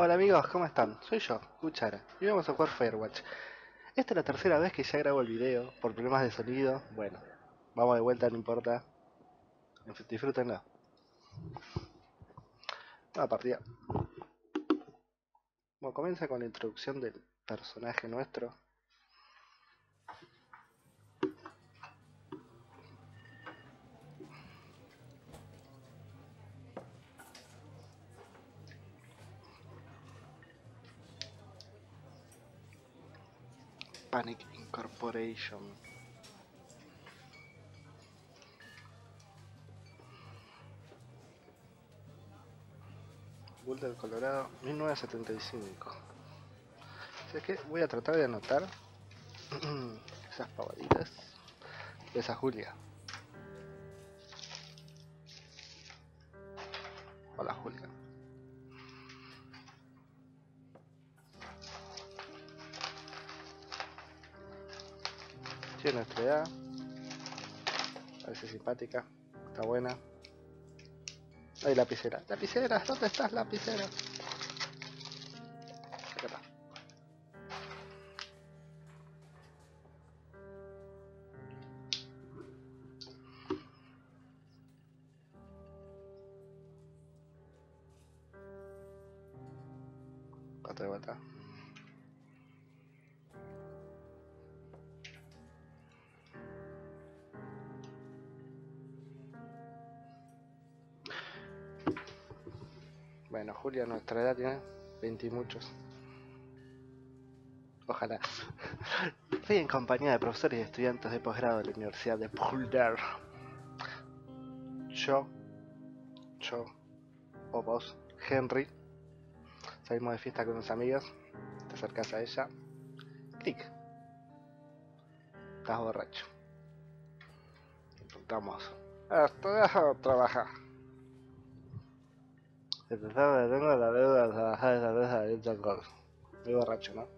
Hola amigos, ¿cómo están? Soy yo, Cuchara, y vamos a jugar Firewatch. Esta es la tercera vez que ya grabo el video por problemas de sonido. Bueno, vamos de vuelta, no importa. Disfrútenlo. Una partida. Bueno, comienza con la introducción del personaje nuestro. Panic Incorporation. Boulder, Colorado, 1975. Así que voy a tratar de anotar esas pavaditas de esa Julia. Nuestra edad. Parece simpática. Está buena. Hay lapicera. Lapicera, ¿dónde estás, lapicera? Sácala. Otra de vuelta. Julia, nuestra edad tiene 20 y muchos. Ojalá. Estoy en compañía de profesores y estudiantes de posgrado de la Universidad de Boulder. Yo, yo, o vos, Henry, salimos de fiesta con unos amigos. Te acercas a ella. Clic. Estás borracho. Intentamos. Estudiar o trabajar. Tengo la deuda de trabajar esa mesa de John Muy borracho, ¿no?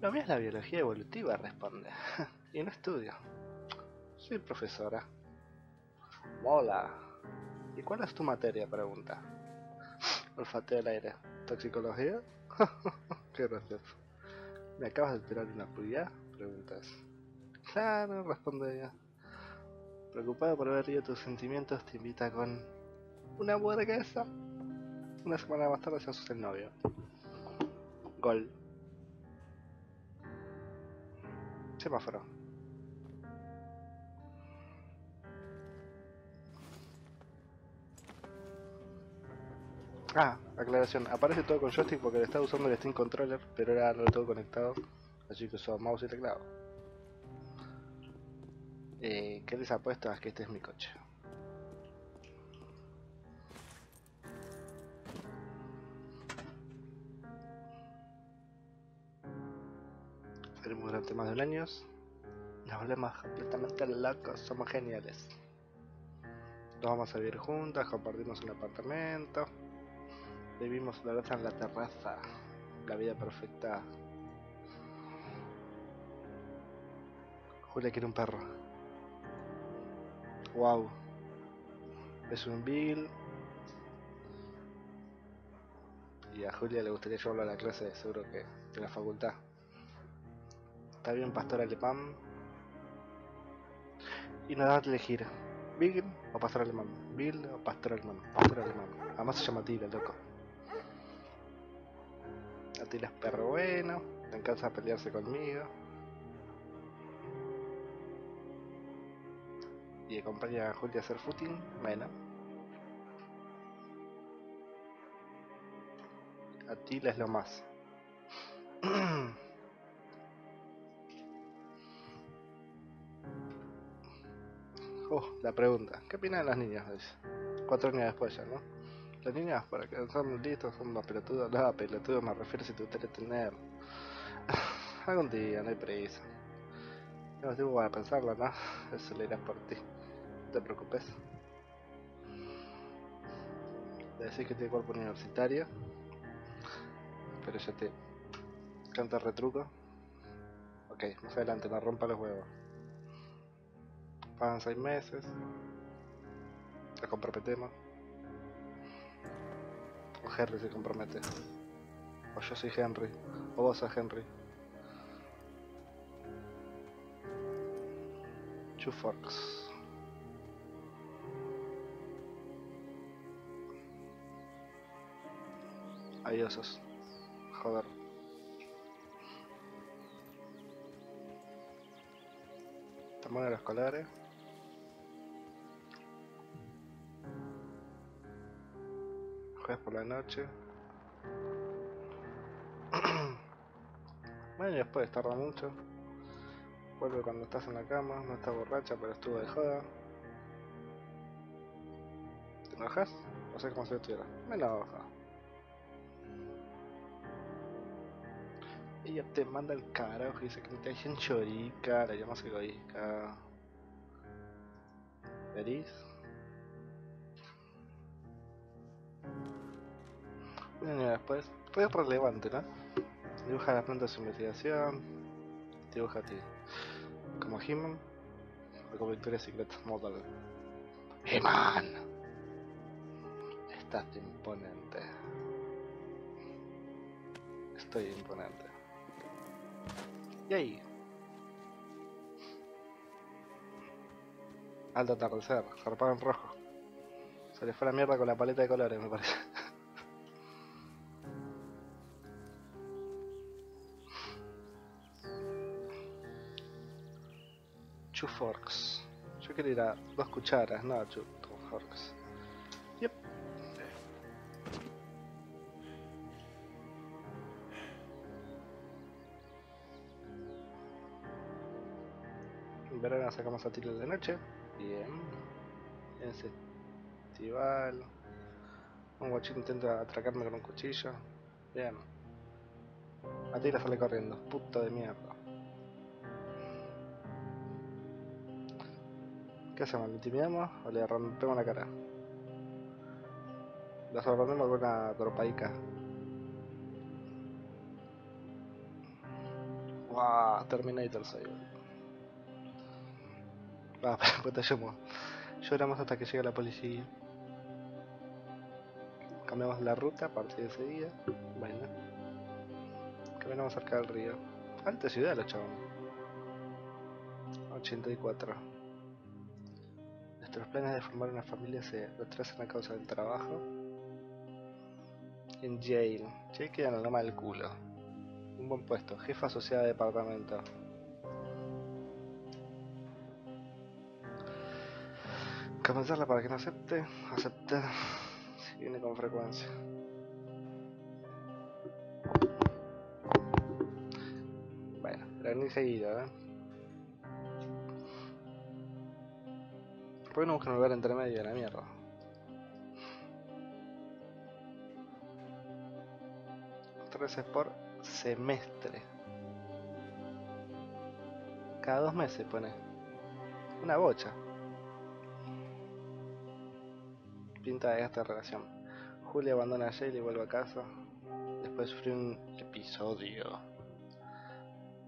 Lo mío es la biología evolutiva, responde. y no estudio. Soy profesora. Mola. ¿Y cuál es tu materia? Pregunta. Olfateo el aire. ¿Toxicología? Qué gracioso. ¿Me acabas de tirar una puya? Preguntas. Claro, responde ella. Preocupado por haber río tus sentimientos, te invita con una hamburguesa. Una semana más tarde se asusta el novio. Gol. Semáforo. Ah, aclaración. Aparece todo con joystick porque le estaba usando el Steam Controller, pero ahora no lo tengo conectado. Así que uso mouse y teclado. Eh, ¿Qué les apuesto a que este es mi coche? Salimos durante más de un año. Nos volvemos completamente locos, somos geniales. Nos vamos a vivir juntas, compartimos un apartamento. Vivimos la verdad en la terraza. La vida perfecta. Julia quiere un perro. Wow. Es un Bill. Y a Julia le gustaría llevarlo a la clase, seguro que en la facultad. Está bien, pastor alemán. Y nos da a elegir. Bill o pastor alemán. Bill o pastor alemán. Pastor alemán. Además se llama Tila, loco. Atila es perro bueno. Le encanta pelearse conmigo. Y acompaña a Julia a hacer footing. Bueno. Atila es lo más. La pregunta. ¿Qué opinan las niñas? Dice. Cuatro años después ya, ¿no? Las niñas, para que son listos, son más pelotudos. No, pelotudos me refiero si te gustaría tener. Algún día, no hay prisa. Tengo tiempo para pensarlo, ¿no? Eso lo irás por ti. No te preocupes. Le decís que tiene cuerpo universitario. Pero ya te canta retruco. Ok, más adelante, no rompa los huevos. Pasan seis meses. La comprometemos. O Harry se compromete. O yo soy Henry. O vos sos Henry. Two forks. Hay osos. Joder. Estamos en los colores. Jueves por la noche. bueno, y después tarda mucho. Vuelve cuando estás en la cama, no está borracha, pero estuvo de joda. ¿Te enojas? O sea, como si estuviera. Me enoja. Ella te manda el carajo y dice que te dicen chorica, la llamas egoísta. ¿Verís? Y después, pues relevante, ¿no? Dibuja las plantas de su investigación, ti como He-Man como Victoria's Secret Model. He-Man, estás imponente. Estoy imponente. Y ahí. Alto atardecer, zarpado en rojo. Se le fue la mierda con la paleta de colores, me parece. Two. Yo quería ir a dos cucharas, no two, two forks. Yep. En verano sacamos a tiros de noche. Bien. En ese festival. Un guachito intenta atracarme con un cuchillo. Bien. A ti le sale corriendo. Puto de mierda. ¿Qué hacemos? ¿Le intimidamos o le rompemos la cara? La sorprendemos con una tropaica. Wow, Terminator soy. Ah, pues te llamo. Lloramos hasta que llega la policía. Cambiamos la ruta a partir de ese día. Bueno. Caminamos cerca del río. Alta ciudad la chavos. 84. Nuestros planes de formar una familia se retrasan a causa del trabajo. En Yale. Yale queda en la loma del culo. Un buen puesto. Jefa asociada de departamento. Convencerla para que no acepte. Aceptar. Si viene con frecuencia. Bueno, pero ni seguido, ¿eh? ¿Por no buscan un lugar entre medio de la mierda? Tres veces por semestre. Cada dos meses pone. Una bocha. Pinta de esta relación. Julia abandona a Yale y vuelve a casa. Después sufrió un episodio.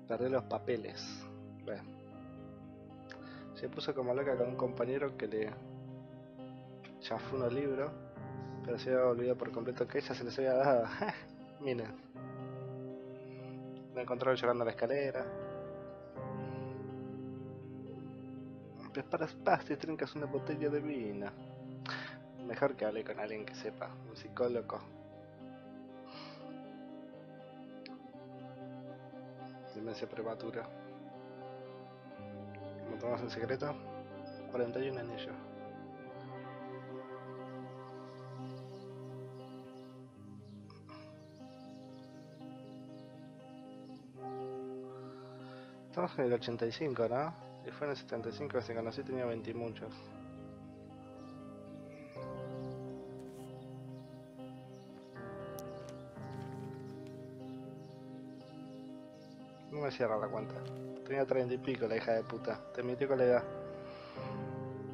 Perdió los papeles. Bueno. Se puso como loca con un compañero que le chafó unos libros, pero se había olvidado por completo que ella se les había dado. Miren. Me encontró llorando a la escalera. Preparas pasta y trincas una botella de vino. Mejor que hable con alguien que sepa, un psicólogo. Demencia prematura. ¿Lo tomamos en secreto? 41 anillos. Estamos en el 85, ¿no? Y fue en el 75 que se conocí, tenía 20 y muchos. No me cierra la cuenta. Tenía 30 y pico la hija de puta. Te mintió con la edad.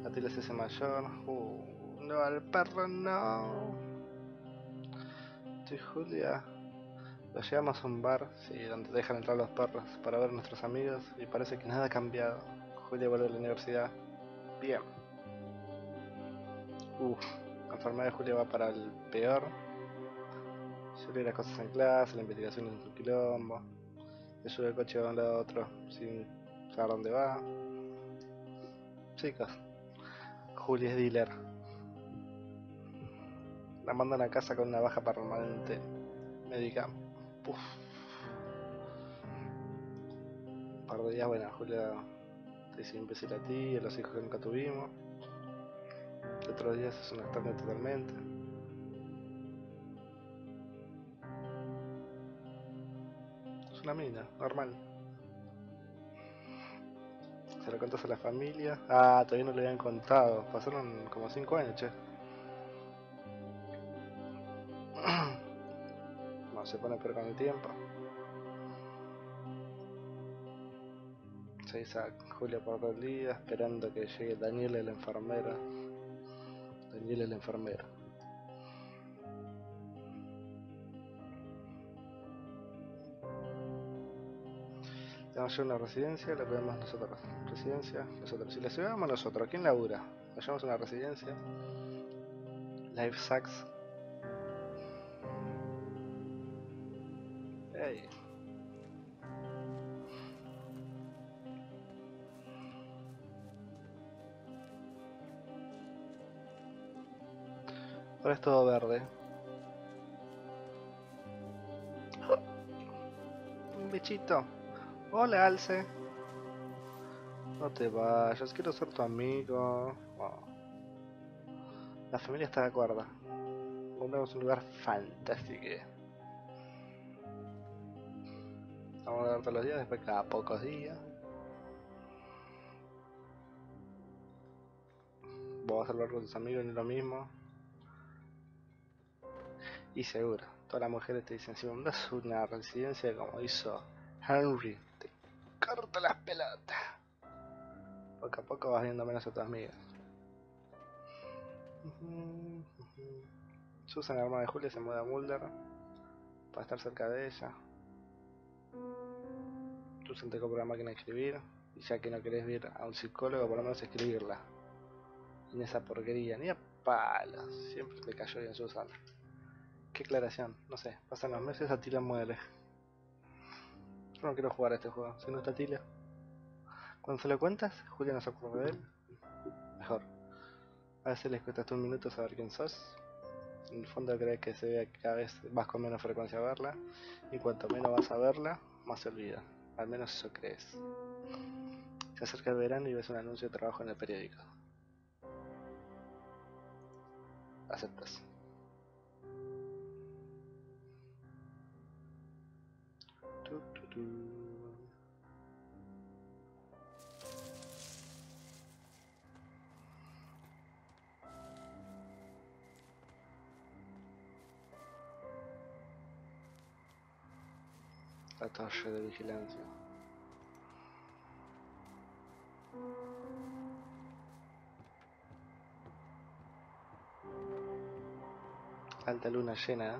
A ti le ese mayor. Uh, no, al perro no. Estoy Julia. Lo llevamos a un bar, sí, donde dejan entrar los perros para ver a nuestros amigos y parece que nada ha cambiado. Julia vuelve a la universidad. Bien. Uf, la enfermedad de Julia va para el peor. Suele las cosas en clase, la investigación es un quilombo. Le sube el coche de un lado a otro sin saber dónde va. Chicos, Juli es dealer. La mandan a casa con una baja permanente médica. Un par de días, bueno, Julia te dice imbécil a ti y a los hijos que nunca tuvimos. Otros días es una extraña totalmente. Una mina, normal. Se lo contas a la familia. Ah, todavía no le habían contado. Pasaron como 5 años, che. No, se pone peor con el tiempo. Se dice a Julia por esperando que llegue Daniela la enfermera. Daniela la enfermera. Ya una residencia, la podemos nosotros. Residencia, nosotros. Si la llevamos nosotros, ¿quién labura? La llevamos a una residencia. Life sucks. Hey. Ahora es todo verde. Un bichito. Hola, Alce. No te vayas, quiero ser tu amigo. Oh. La familia está de acuerdo. Compramos un lugar fantástico. Vamos a ver todos los días, después cada pocos días. Vos a hablar con tus amigos y lo mismo. Y seguro, todas las mujeres te dicen, si mandas una residencia como hizo Henry, las pelotas. Poco a poco vas viendo menos a tus amigas. Susan, la hermana de Julia, se mueve a Mulder para estar cerca de ella. Susan te compra una máquina de escribir y ya que no querés ir a un psicólogo, por lo menos escribirla. En esa porquería, ni a palos, siempre le cayó bien Susan. Qué aclaración, no sé, pasan los meses, Atila muere. No quiero jugar a este juego, si no está Atila. Cuando se lo cuentas, Julia no se acuerda de él. Mejor. A veces les cuesta hasta un minuto saber quién sos. En el fondo crees que se vea que cada vez vas con menos frecuencia a verla. Y cuanto menos vas a verla, más se olvida. Al menos eso crees. Se acerca el verano y ves un anuncio de trabajo en el periódico. Aceptas. De vigilancia. Alta luna llena. ¿eh?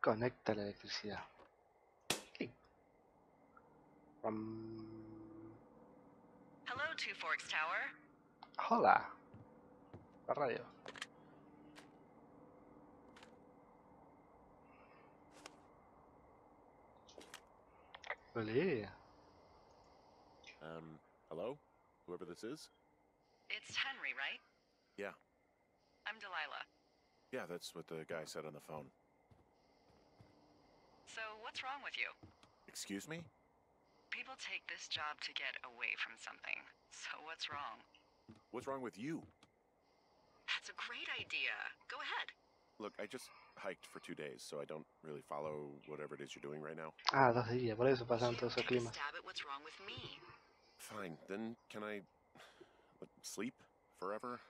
Conecta la electricidad. Clic. Pam. Hello, Two Forks Tower. Hola. La radio. Olé. Um, hello? Whoever this is? It's Henry, right? Yeah. I'm Delilah. Yeah, that's what the guy said on the phone. So, what's wrong with you? Excuse me? People take this job to get away from something. So, what's wrong? What's wrong with you? That's a great idea. Go ahead. Look, I just hiked for two days, so I don't really follow whatever it is you're doing right now. Ah, dos días, por eso pasan You todos esos a climas. stab at what's wrong with me. Fine, then can I what, sleep forever?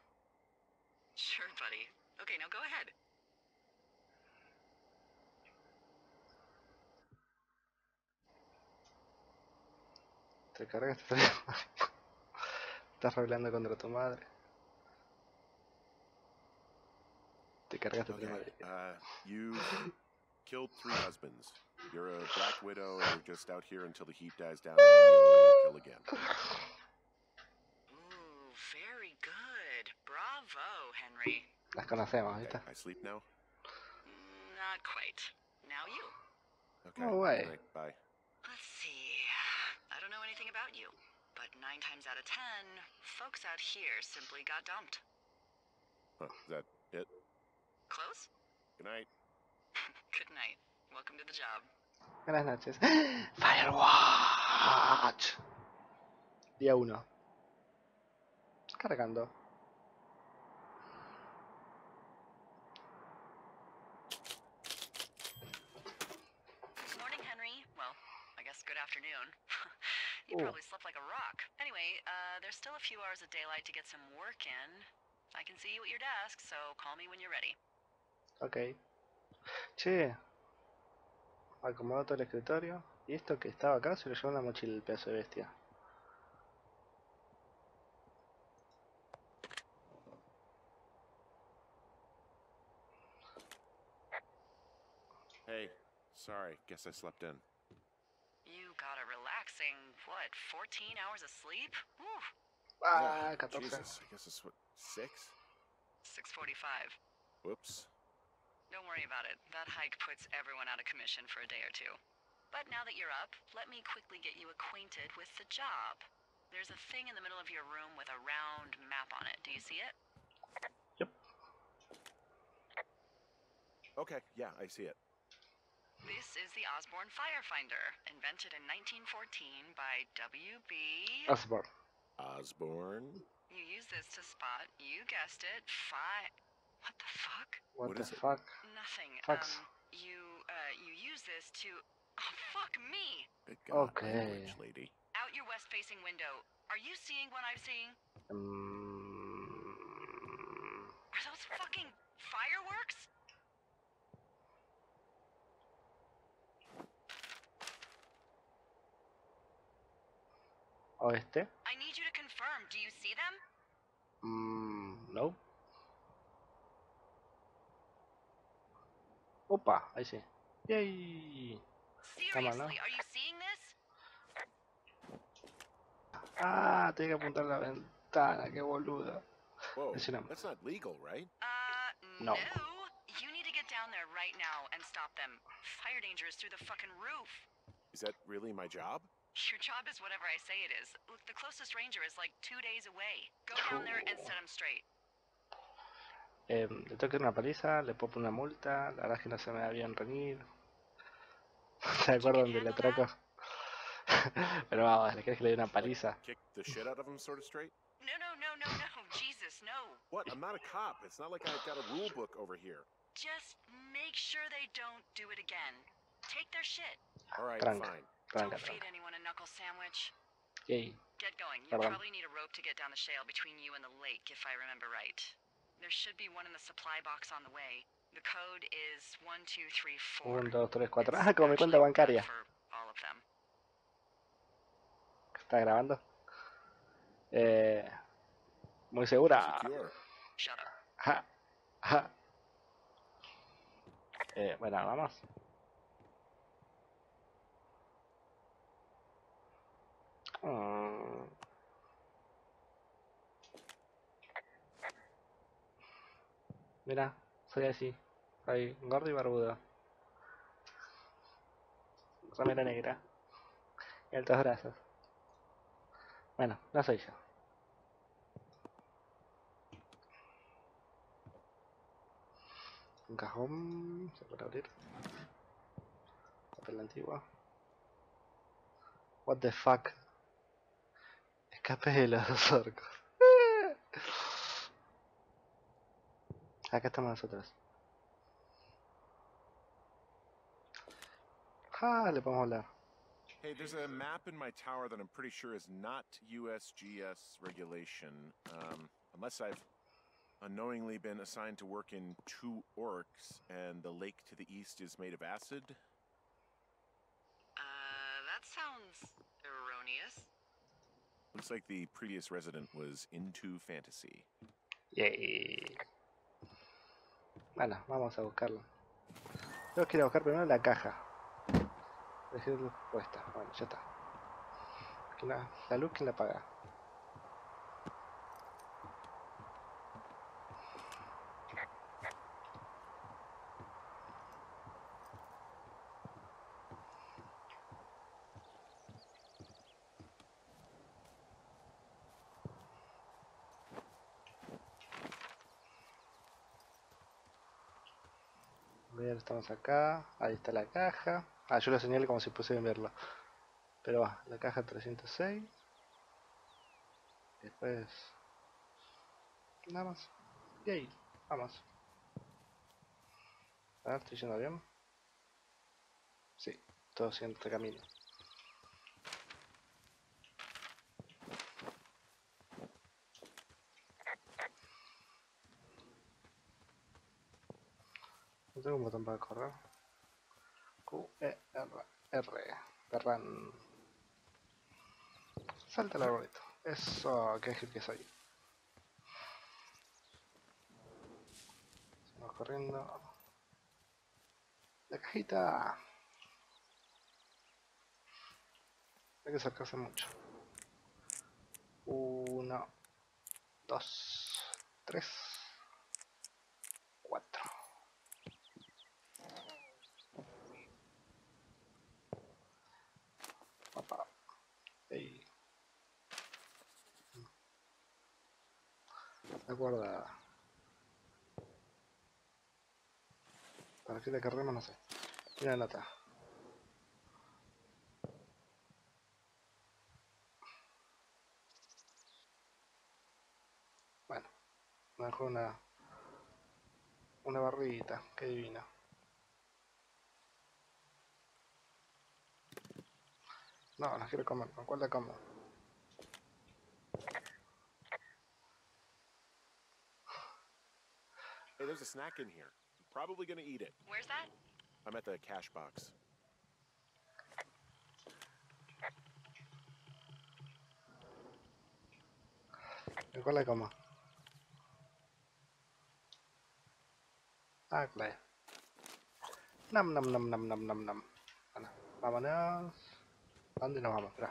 Sure, buddy. Okay, now go ahead. Te cargas, estás rebelando contra tu madre. Te cargaste tu Okay. madre. Uh, you killed three husbands. You're a Black Widow, and you're just out here until the heat dies down, and then you'll kill again. Ooh, very good. Bravo, Henry. Las conocemos, ¿viste? I sleep now. Mm, Not quite. Now you. Okay. No way. All right, bye. Nine times out of ten, folks out here simply got dumped. Huh, is that it? Close? Good night. Good night. Welcome to the job. Buenas noches. Firewatch. Día 1. Cargando. Morning, Henry. Well, I guess good afternoon. you Oh. probably slept like a rock. Anyway, uh, there's still a few hours of daylight to get some work in. I can see you at your desk, so call me when you're ready. Ok. Che. Acomodo todo el escritorio. Y esto que estaba acá se lo llevó una mochila el pedazo de bestia. Hey, sorry. Guess I slept in. You got a relaxing, what, 14 hours of sleep? Whew, Ah, Yeah, 14. Jesus, I guess it's what six. 645. Whoops. Don't worry about it. That hike puts everyone out of commission for a day or two. But now that you're up, let me quickly get you acquainted with the job. There's a thing in the middle of your room with a round map on it. Do you see it? Yep. Okay, yeah, I see it. This is the Osborne Firefinder, invented in 1914 by W.B. Osborne. Osborne. You use this to spot, you guessed it, fi. What the fuck? What, What the is it? fuck? Nothing. Fax. Um, you, uh, you use this to. Oh, fuck me! Good God, Okay. language lady. Out your west facing window. Are you seeing what I'm seeing? Mm, Are those fucking fireworks? Oeste. I need you to confirm. Do you see them? Mm, no. Opa, ahí sí. Yay. Come on, Seriously, are you seeing this? Ah, tenía que apuntar la ventana, qué boludo. Whoa, Listen up. that's not legal, right? Uh, No. You need to get down there right now and stop them. Fire danger is through the fucking roof. Is that really my job? Your job is whatever I say it is. Look, the closest ranger is like two days away. Go down there and set him straight. Eh, le tengo que dar una paliza, le pongo una multa, la verdad es que no se me da bien reñir. ¿Se acuerdan del atraco? Pero vamos, ¿le querés que le dé una paliza? Kick the shit out of him, sort of straight? No, no, no, no, no. Jesus, no. What? I'm not a cop. It's not like I've got a rule book over here. Just make sure they don't do it again. Take their shit. All right, Tranca. fine. Tranca, Don't feed tranca. anyone a knuckle sandwich. Yay. Get going. You Pardon. probably need a rope to get down the shale between you and the lake, if I remember right. There should be one in the supply box on the way. The code is one two three four. 1, 2, 3, 4. It's Ah, como mi cuenta bancaria. ¿Está grabando? Eh, muy segura. Secure. Shut up. Ajá, ajá. Eh, bueno, vamos. Mm. Mira, soy así. Soy gordo y barbudo. Remera negra. Y altos brazos. Bueno, no soy yo. Un cajón. Se puede abrir. Papel antiguo. What the fuck. Escape de los orcos. Acá estamos nosotros. Ah, le podemos hablar. Hey, there's a map in my tower that I'm pretty sure is not USGS regulation. Um, unless I've unknowingly been assigned to work in two orcs and the lake to the east is made of acid. Uh, that sounds erroneous. Looks like the previous resident was into fantasy. Yay. Bueno, vamos a buscarlo. Tengo que ir a buscar primero la caja. Dejé puesta. Bueno, ya está. ¿Quién la, luz, ¿quién la apaga? Estamos acá. Ahí está la caja. Ah, yo lo señalé como si pusiera verlo. Pero va, la caja 306. Después... Nada más. Y ahí, vamos. A ver, estoy yendo bien. Sí, todo este camino. Tengo un botón para correr. Q, E, R, R. Perran. Salta el arbolito. Eso, que ágil que soy. Seguimos corriendo. La cajita. Hay que acercarse mucho. Uno, dos, tres, Aguarda. ¿Para qué le cargamos? No sé. Mira la nota. Bueno, me dejó una una barrita, qué divina. No, la quiero comer, ¿con cuál la como? Hey, there's a snack in here. I'm probably gonna eat it. Where's that? I'm at the cash box. ¿Con cuál la como? Ah, claro. Nam, nam, nam, nam, nam, nam, nam. Bueno, vámonos. ¿A dónde nos vamos? Espera.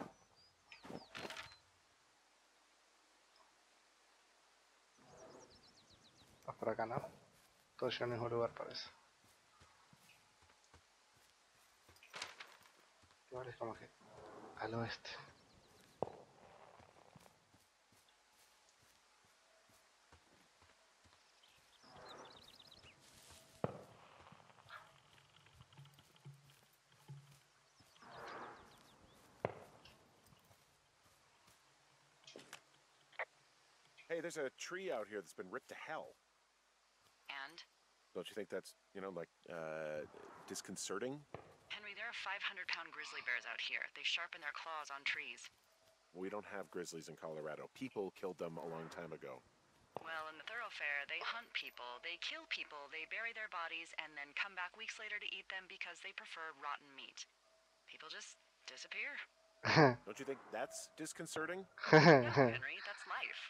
Vamos por acá, ¿no? Como que al oeste. Hey, there's a tree out here that's been ripped to hell. And? Don't you think that's, you know, like, uh, disconcerting? Henry, there are 500 pound grizzly bears out here. They sharpen their claws on trees. We don't have grizzlies in Colorado. People killed them a long time ago. Well, in the thoroughfare, they hunt people, they kill people, they bury their bodies, and then come back weeks later to eat them because they prefer rotten meat. People just disappear. Don't you think that's disconcerting? No, Henry, that's life.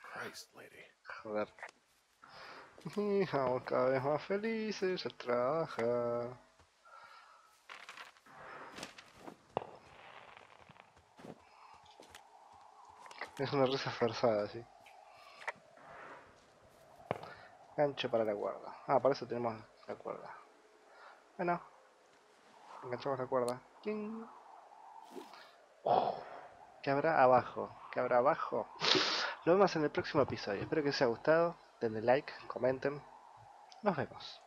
Christ, lady. Y cada vez más felices a trabajar. Es una risa forzada, sí. Gancho para la cuerda. Ah, para eso tenemos la cuerda. Bueno. Enganchamos la cuerda. ¡Cling! ¿Qué habrá abajo? ¿Qué habrá abajo? Lo vemos en el próximo episodio. Espero que os haya gustado. Denle like, comenten. Nos vemos.